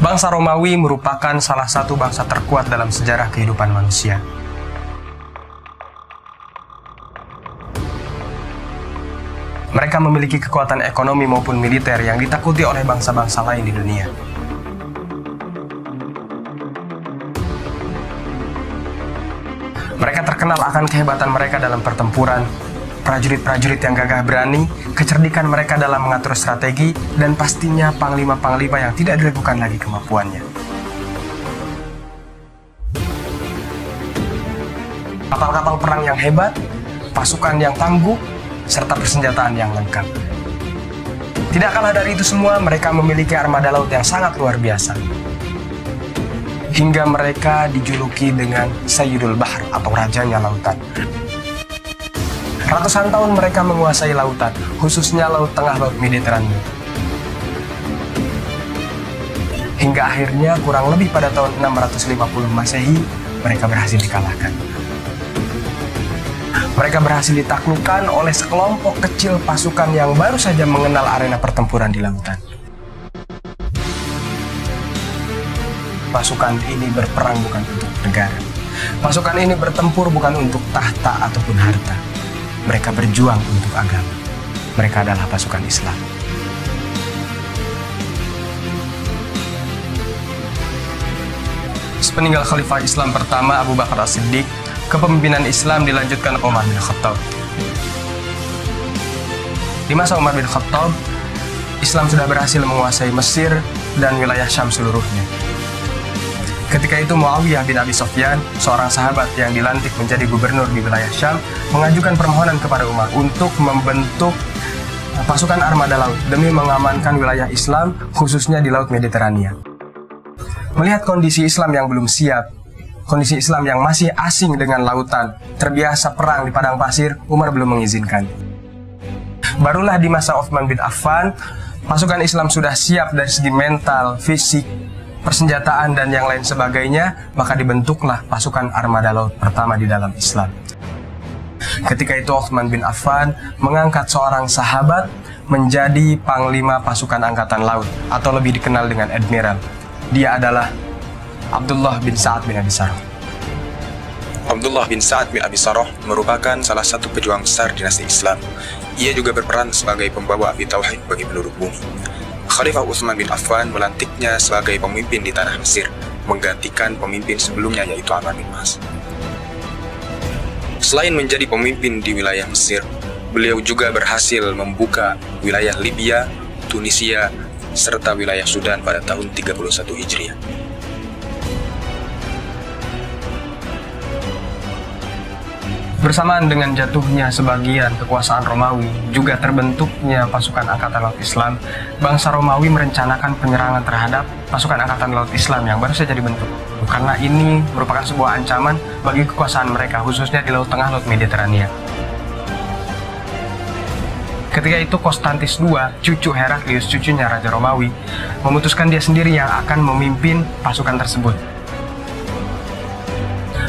Bangsa Romawi merupakan salah satu bangsa terkuat dalam sejarah kehidupan manusia. Mereka memiliki kekuatan ekonomi maupun militer yang ditakuti oleh bangsa-bangsa lain di dunia. Mereka terkenal akan kehebatan mereka dalam pertempuran, prajurit-prajurit yang gagah berani, kecerdikan mereka dalam mengatur strategi, dan pastinya panglima-panglima yang tidak diragukan lagi kemampuannya. Kapal-kapal perang yang hebat, pasukan yang tangguh, serta persenjataan yang lengkap. Tidak kalah dari itu semua, mereka memiliki armada laut yang sangat luar biasa. Hingga mereka dijuluki dengan Sayyidul Bahar atau Rajanya Lautan. Ratusan tahun mereka menguasai lautan, khususnya Laut Tengah Laut Mediterania. Hingga akhirnya kurang lebih pada tahun 650 Masehi, mereka berhasil dikalahkan. Mereka berhasil ditaklukkan oleh sekelompok kecil pasukan yang baru saja mengenal arena pertempuran di lautan. Pasukan ini berperang bukan untuk negara. Pasukan ini bertempur bukan untuk tahta ataupun harta mereka berjuang untuk agama. Mereka adalah pasukan Islam. Sepeninggal Khalifah Islam pertama Abu Bakar As-Siddiq, kepemimpinan Islam dilanjutkan Umar bin Khattab. Di masa Umar bin Khattab, Islam sudah berhasil menguasai Mesir dan wilayah Syam seluruhnya. Ketika itu Muawiyah bin Abi Sofyan, seorang sahabat yang dilantik menjadi gubernur di wilayah Syam, mengajukan permohonan kepada Umar untuk membentuk pasukan armada laut demi mengamankan wilayah Islam khususnya di Laut Mediterania. Melihat kondisi Islam yang belum siap, kondisi Islam yang masih asing dengan lautan, terbiasa perang di padang pasir, Umar belum mengizinkan. Barulah di masa Uthman bin Affan, pasukan Islam sudah siap dari segi mental, fisik, persenjataan dan yang lain sebagainya, maka dibentuklah pasukan armada laut pertama di dalam Islam. Ketika itu Uthman bin Affan mengangkat seorang sahabat menjadi panglima pasukan angkatan laut atau lebih dikenal dengan admiral. Dia adalah Abdullah bin Sa'ad bin Abi Sarah. Abdullah bin Sa'ad bin Abi Sarah merupakan salah satu pejuang besar dinasti Islam. Ia juga berperan sebagai pembawa api tauhid bagi penduduk bumi. Khalifah Utsman bin Affan melantiknya sebagai pemimpin di tanah Mesir, menggantikan pemimpin sebelumnya yaitu Amr bin Mas. Selain menjadi pemimpin di wilayah Mesir, beliau juga berhasil membuka wilayah Libya, Tunisia, serta wilayah Sudan pada tahun 31 Hijriah. Bersamaan dengan jatuhnya sebagian kekuasaan Romawi, juga terbentuknya pasukan Angkatan Laut Islam, bangsa Romawi merencanakan penyerangan terhadap pasukan Angkatan Laut Islam yang baru saja dibentuk. Karena ini merupakan sebuah ancaman bagi kekuasaan mereka, khususnya di Laut Tengah Laut Mediterania. Ketika itu Konstantis II, cucu Heraklius, cucunya Raja Romawi, memutuskan dia sendiri yang akan memimpin pasukan tersebut.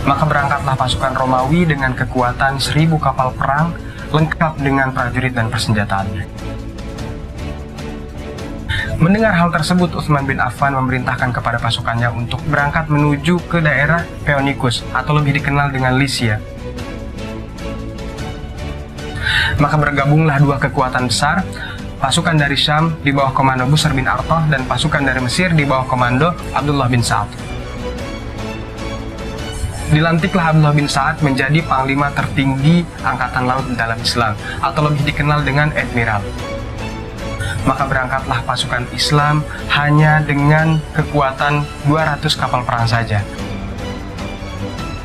Maka berangkatlah pasukan Romawi dengan kekuatan seribu kapal perang lengkap dengan prajurit dan persenjataannya. Mendengar hal tersebut, Utsman bin Affan memerintahkan kepada pasukannya untuk berangkat menuju ke daerah Peonikus atau lebih dikenal dengan Lycia. Maka bergabunglah dua kekuatan besar, pasukan dari Syam di bawah komando Busar bin Artoh dan pasukan dari Mesir di bawah komando Abdullah bin Sa'ad dilantiklah Abdullah bin Sa'ad menjadi panglima tertinggi Angkatan Laut dalam Islam, atau lebih dikenal dengan Admiral. Maka berangkatlah pasukan Islam hanya dengan kekuatan 200 kapal perang saja.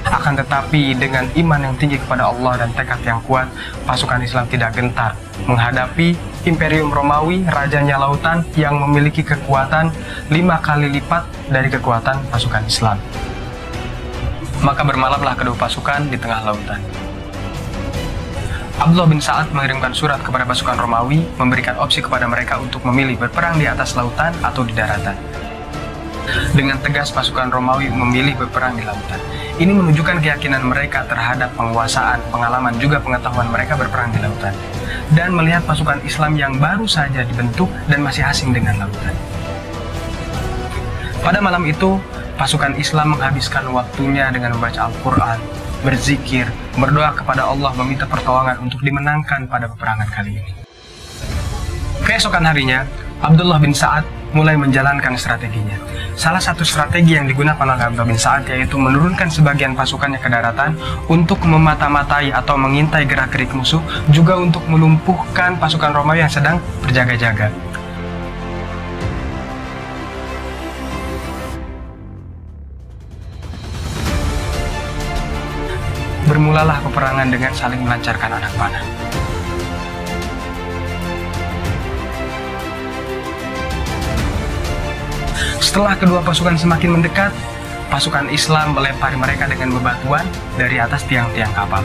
Akan tetapi dengan iman yang tinggi kepada Allah dan tekad yang kuat, pasukan Islam tidak gentar menghadapi Imperium Romawi, rajanya lautan yang memiliki kekuatan lima kali lipat dari kekuatan pasukan Islam. Maka bermalamlah kedua pasukan di tengah lautan. Abdullah bin Sa'ad mengirimkan surat kepada pasukan Romawi, memberikan opsi kepada mereka untuk memilih berperang di atas lautan atau di daratan. Dengan tegas pasukan Romawi memilih berperang di lautan. Ini menunjukkan keyakinan mereka terhadap penguasaan, pengalaman, juga pengetahuan mereka berperang di lautan. Dan melihat pasukan Islam yang baru saja dibentuk dan masih asing dengan lautan. Pada malam itu, pasukan Islam menghabiskan waktunya dengan membaca Al-Quran, berzikir, berdoa kepada Allah meminta pertolongan untuk dimenangkan pada peperangan kali ini. Keesokan harinya, Abdullah bin Sa'ad mulai menjalankan strateginya. Salah satu strategi yang digunakan oleh Abdullah bin Sa'ad yaitu menurunkan sebagian pasukannya ke daratan untuk memata-matai atau mengintai gerak-gerik musuh, juga untuk melumpuhkan pasukan Romawi yang sedang berjaga-jaga. Bermulalah peperangan dengan saling melancarkan anak panah. Setelah kedua pasukan semakin mendekat, pasukan Islam melempari mereka dengan bebatuan dari atas tiang-tiang kapal.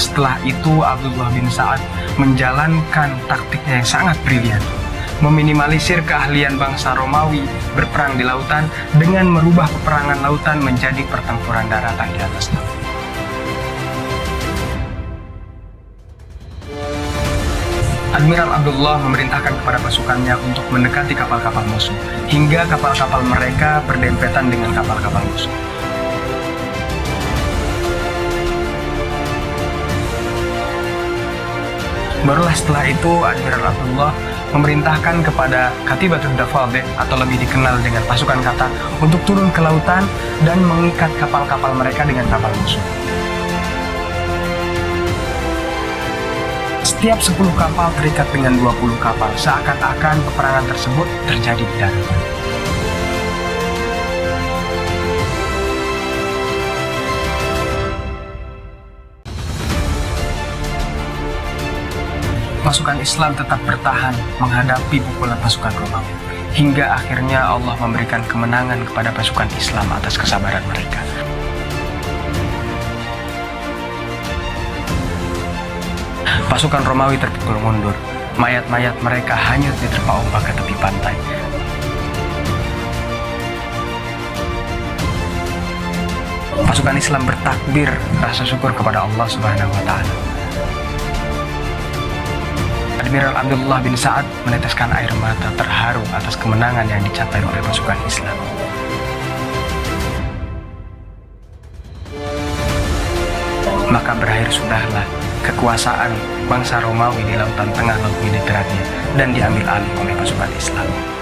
Setelah itu Abdullah bin Sa'ad menjalankan taktiknya yang sangat brilian meminimalisir keahlian bangsa Romawi berperang di lautan dengan merubah peperangan lautan menjadi pertempuran daratan di atas laut. Admiral Abdullah memerintahkan kepada pasukannya untuk mendekati kapal-kapal musuh, hingga kapal-kapal mereka berdempetan dengan kapal-kapal musuh. Barulah setelah itu Admiral Abdullah memerintahkan kepada Katibatul Dafalde atau lebih dikenal dengan pasukan kata untuk turun ke lautan dan mengikat kapal-kapal mereka dengan kapal musuh. Setiap 10 kapal terikat dengan 20 kapal, seakan-akan peperangan tersebut terjadi di darat. Pasukan Islam tetap bertahan menghadapi pukulan pasukan Romawi. Hingga akhirnya Allah memberikan kemenangan kepada pasukan Islam atas kesabaran mereka. Pasukan Romawi terpukul mundur. Mayat-mayat mereka hanyut diterpa ombak ke tepi pantai. Pasukan Islam bertakbir rasa syukur kepada Allah Subhanahu wa taala. Admiral Abdullah bin Sa'ad meneteskan air mata terharu atas kemenangan yang dicapai oleh pasukan Islam. Maka berakhir sudahlah kekuasaan bangsa Romawi di lautan tengah laut Mediterania dan diambil alih oleh pasukan Islam.